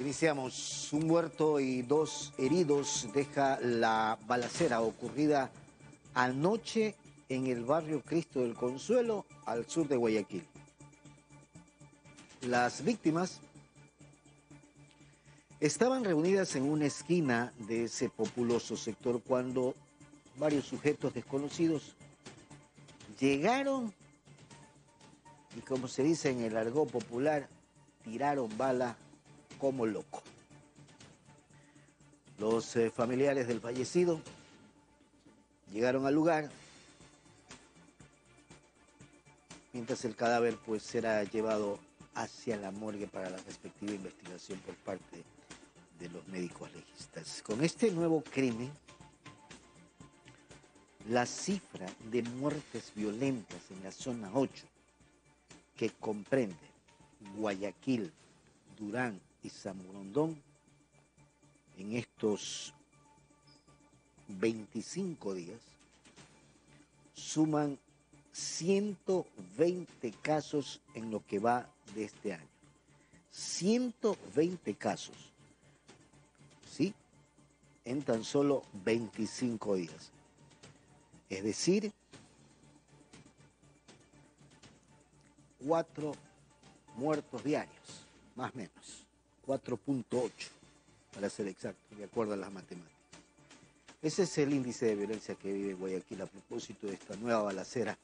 Iniciamos. Un muerto y dos heridos deja la balacera ocurrida anoche en el barrio Cristo del Consuelo, al sur de Guayaquil. Las víctimas estaban reunidas en una esquina de ese populoso sector cuando varios sujetos desconocidos llegaron y como se dice en el argot popular, tiraron bala como loco. Los eh, familiares del fallecido llegaron al lugar mientras el cadáver pues será llevado hacia la morgue para la respectiva investigación por parte de los médicos legistas. Con este nuevo crimen, la cifra de muertes violentas en la zona 8, que comprende Guayaquil, Durán y San en estos 25 días, suman 120 casos en lo que va de este año. 120 casos en tan solo 25 días. Es decir, cuatro muertos diarios, más o menos, 4.8 para ser exacto, de acuerdo a las matemáticas. Ese es el índice de violencia que vive Guayaquil a propósito de esta nueva balacera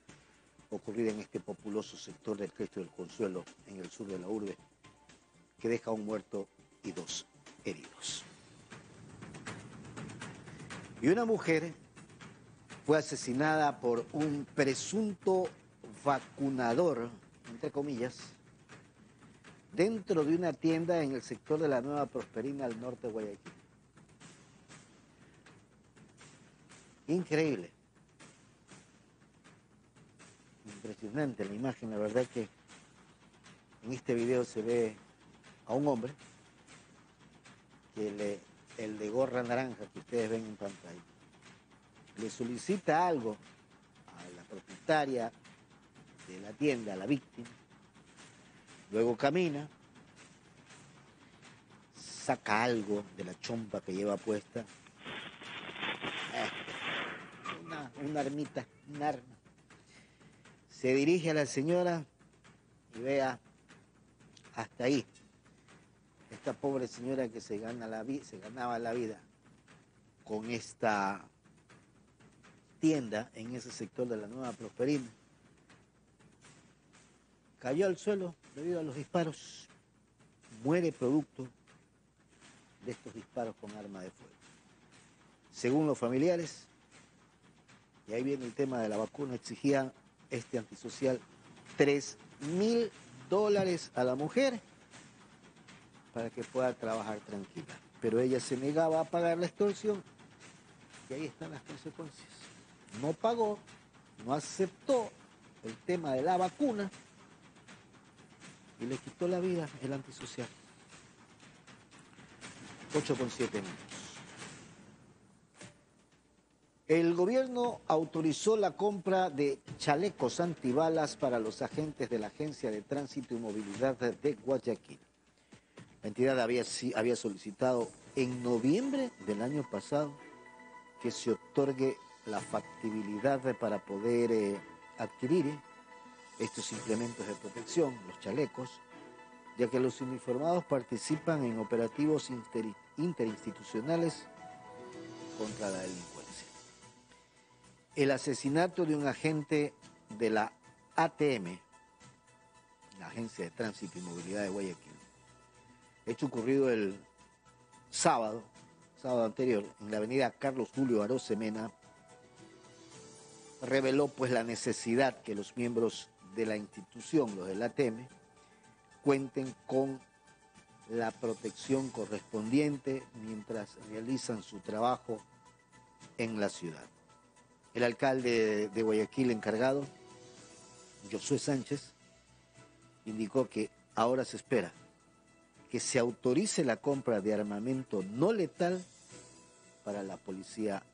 ocurrida en este populoso sector del Cristo del Consuelo en el sur de la urbe, que deja un muerto y dos heridos. Y una mujer fue asesinada por un presunto vacunador, entre comillas, dentro de una tienda en el sector de la Nueva Prosperina al norte de Guayaquil. Increíble. Impresionante la imagen, la verdad que en este video se ve a un hombre que le el de gorra naranja que ustedes ven en pantalla, le solicita algo a la propietaria de la tienda, a la víctima, luego camina, saca algo de la chompa que lleva puesta, eh, una, una armita, un arma, se dirige a la señora y vea hasta ahí esta pobre señora que se, gana la se ganaba la vida con esta tienda en ese sector de la Nueva Prosperina, cayó al suelo debido a los disparos, muere producto de estos disparos con arma de fuego. Según los familiares, y ahí viene el tema de la vacuna, exigía este antisocial 3 mil dólares a la mujer para que pueda trabajar tranquila. Pero ella se negaba a pagar la extorsión y ahí están las consecuencias. No pagó, no aceptó el tema de la vacuna y le quitó la vida el antisocial. 8 con 7 minutos. El gobierno autorizó la compra de chalecos antibalas para los agentes de la Agencia de Tránsito y Movilidad de Guayaquil. La entidad había, había solicitado en noviembre del año pasado que se otorgue la factibilidad para poder eh, adquirir eh, estos implementos de protección, los chalecos, ya que los uniformados participan en operativos interinstitucionales contra la delincuencia. El asesinato de un agente de la ATM, la Agencia de Tránsito y Movilidad de Guayaquil, hecho ocurrido el sábado, sábado anterior, en la avenida Carlos Julio Arosemena, reveló pues la necesidad que los miembros de la institución, los del ATM, cuenten con la protección correspondiente mientras realizan su trabajo en la ciudad. El alcalde de Guayaquil encargado, Josué Sánchez, indicó que ahora se espera que se autorice la compra de armamento no letal para la policía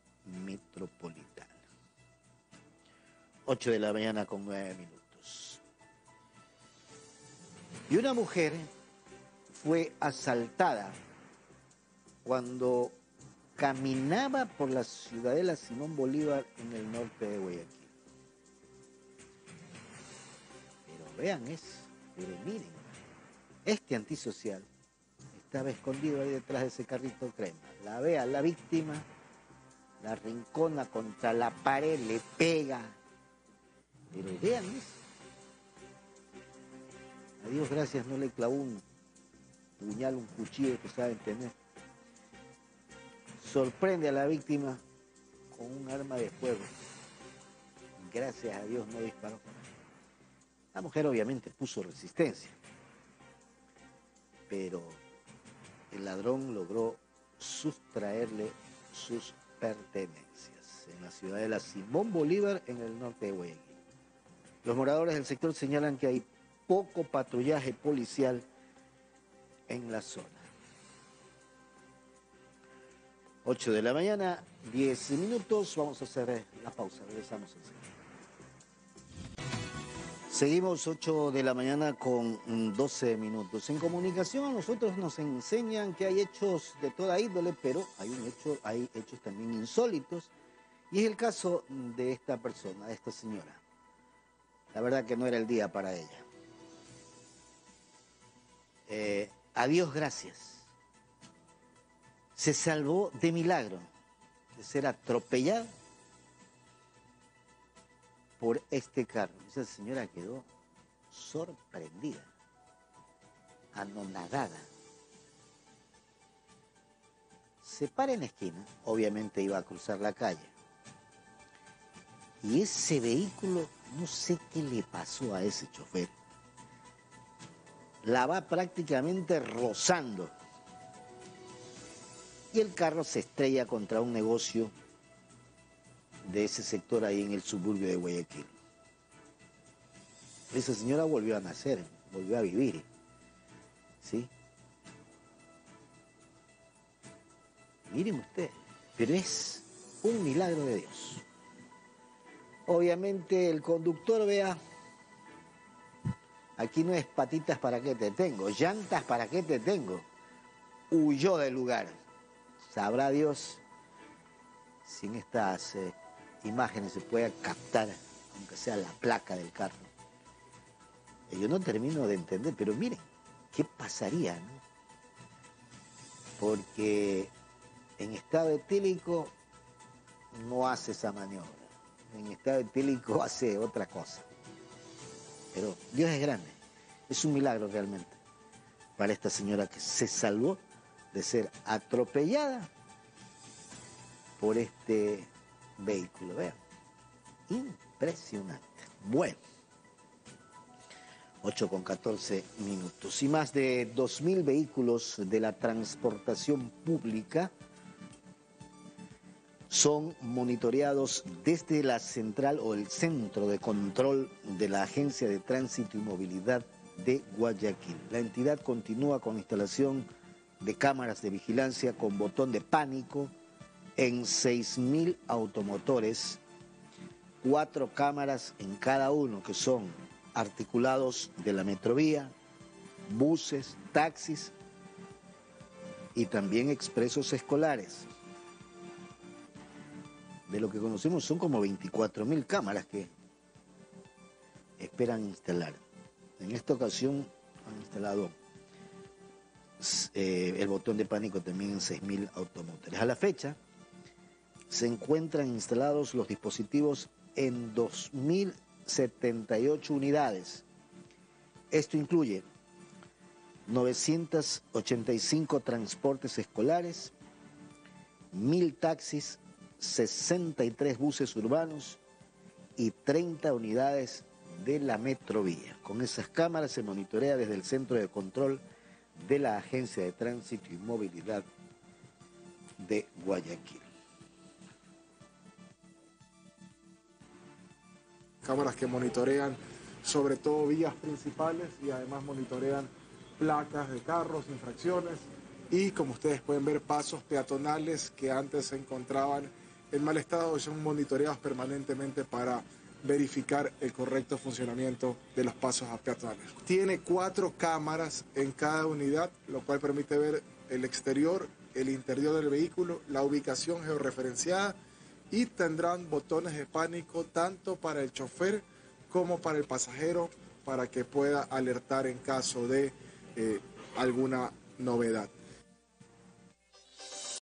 metropolitana. 8 de la mañana con 9 minutos. Y una mujer fue asaltada cuando caminaba por la ciudadela Simón Bolívar en el norte de Guayaquil. Pero vean eso, pero miren, este antisocial estaba escondido ahí detrás de ese carrito crema. La ve la víctima, la rincona contra la pared, le pega. Pero vean eso. Dios gracias no le clavó un puñal, un cuchillo que saben tener. Sorprende a la víctima con un arma de fuego. Gracias a Dios no disparó. La mujer obviamente puso resistencia, pero el ladrón logró sustraerle sus pertenencias en la ciudad de la Simón Bolívar, en el norte de Guayaquil. Los moradores del sector señalan que hay poco patrullaje policial en la zona. 8 de la mañana, 10 minutos, vamos a hacer la pausa, regresamos enseguida. Seguimos 8 de la mañana con 12 minutos. En comunicación a nosotros nos enseñan que hay hechos de toda índole, pero hay, un hecho, hay hechos también insólitos. Y es el caso de esta persona, de esta señora. La verdad que no era el día para ella. Eh, a Dios gracias. Se salvó de milagro de ser atropellada por este carro. Esa señora quedó sorprendida, anonadada. Se para en la esquina, obviamente iba a cruzar la calle. Y ese vehículo, no sé qué le pasó a ese chofer. La va prácticamente rozando. Y el carro se estrella contra un negocio de ese sector ahí en el suburbio de Guayaquil. Esa señora volvió a nacer, volvió a vivir. ¿Sí? Miren ustedes, pero es un milagro de Dios. Obviamente el conductor vea, aquí no es patitas para qué te tengo, llantas para qué te tengo. Huyó del lugar. Sabrá Dios si en estas eh, imágenes se puede captar, aunque sea la placa del carro. Yo no termino de entender, pero miren, ¿qué pasaría? No? Porque en estado etílico no hace esa maniobra. En estado etílico hace otra cosa. Pero Dios es grande. Es un milagro realmente para esta señora que se salvó de ser atropellada por este vehículo. Vean. Impresionante. Bueno. 8 con 14 minutos. Y más de 2.000 vehículos de la transportación pública son monitoreados desde la central o el centro de control de la Agencia de Tránsito y Movilidad de Guayaquil. La entidad continúa con instalación de cámaras de vigilancia con botón de pánico en 6.000 automotores, cuatro cámaras en cada uno que son articulados de la metrovía, buses, taxis y también expresos escolares. De lo que conocemos son como 24.000 cámaras que esperan instalar. En esta ocasión han instalado eh, el botón de pánico también en 6.000 automóviles. A la fecha se encuentran instalados los dispositivos en 2.078 unidades. Esto incluye 985 transportes escolares, 1.000 taxis, 63 buses urbanos y 30 unidades de la Metrovía. Con esas cámaras se monitorea desde el centro de control de la Agencia de Tránsito y Movilidad de Guayaquil. Cámaras que monitorean sobre todo vías principales y además monitorean placas de carros, infracciones y como ustedes pueden ver pasos peatonales que antes se encontraban en mal estado son monitoreados permanentemente para verificar el correcto funcionamiento de los pasos a peatones. Tiene cuatro cámaras en cada unidad, lo cual permite ver el exterior, el interior del vehículo, la ubicación georreferenciada y tendrán botones de pánico tanto para el chofer como para el pasajero para que pueda alertar en caso de eh, alguna novedad.